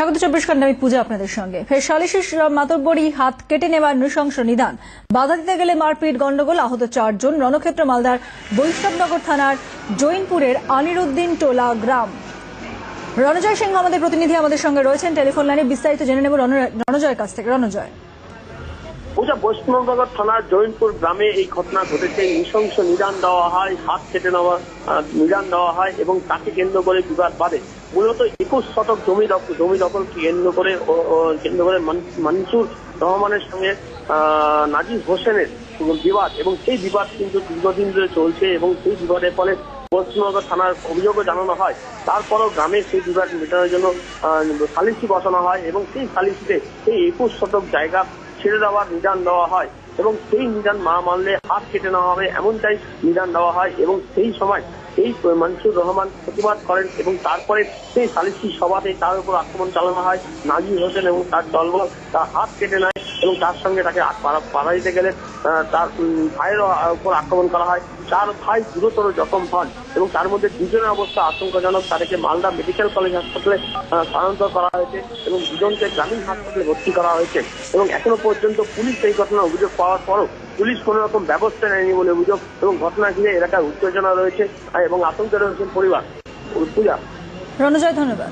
স্বাগত চব্বিশ ঘণ্টা, আমি পূজা আপনাদের সঙ্গে। ফের সালিশের মাতব্বরী হাত কেটে নেওয়ার নৃশংস নিদান। বাধা দিতে গেলে মারপিট গন্ডগোল আহত চারজন রণক্ষেত্র মালদার বৈষ্ণবনগর থানার জৈনপুরের আনিরুদ্দিন টোলা গ্রাম। রণজয় সিংহ আমাদের প্রতিনিধি, আমাদের সঙ্গে রয়েছেন। টেলিফোন লাইনে বিস্তারিত জেনে নেব রণজয়ের কাছ থেকে। রণজয়। ওটা বৈষ্ণবনগর থানার জৈনপুর গ্রামে এই ঘটনা ঘটেছে। নৃশংস নিদান দেওয়া হয়, হাত কেটে নেওয়া নিদান দেওয়া হয় এবং তাকে কেন্দ্র করে বিবাদ বাড়ে মূলত একুশ শতক জমি দখল জমি দখলকে কেন্দ্র করে কেন্দ্র করে মান- মানসুর রহমানের সঙ্গে নাজির হোসেনের বিবাদ এবং সেই বিবাদ কিন্তু দীর্ঘদিন ধরে চলছে এবং সেই বিবাদের ফলে পশ্চিমবঙ্গ থানার অভিযোগও জানানো হয়। তারপরও গ্রামে সেই বিবাদ মেটানোর জন্য সালিসি বসানো হয় এবং সেই সালিসিতে সেই একুশ শতক জায়গা ছেড়ে দেওয়ার নিদান দেওয়া হয় এবং সেই নিদান মা মানলে হাত কেটে নেওয়া হবে, এমনটাই নিদান দেওয়া হয় এবং সেই সময় এই মানসুর রহমান প্রতিবাদ করেন এবং তারপরে সেই সালিসি সভাতে তার উপর আক্রমণ চালানো হয়। নাজির হোসেন এবং তার দলবল তার হাত কেটে নেয়। এবং তার সঙ্গে তাকে পাড়া দিতে গেলে তার ভাইয়ের উপর আক্রমণ করা হয়। চার ভাই গুরুতর জখম হন এবং তার মধ্যে দুজনের অবস্থা আশঙ্কাজনক। তাদেরকে মালদা মেডিকেল কলেজ হাসপাতালে স্থানান্তর করা হয়েছে এবং দুজনকে গ্রামীণ হাসপাতালে ভর্তি করা হয়েছে এবং এখনও পর্যন্ত পুলিশ এই ঘটনার অভিযোগ পাওয়ার পরও পুলিশ কোনো রকম ব্যবস্থা নেয়নি বলে অভিযোগ এবং ঘটনা ঘিরে এলাকায় উত্তেজনা রয়েছে এবং আতঙ্কে রয়েছে পরিবার। পূজা। রণজয়, ধন্যবাদ।